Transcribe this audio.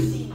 see.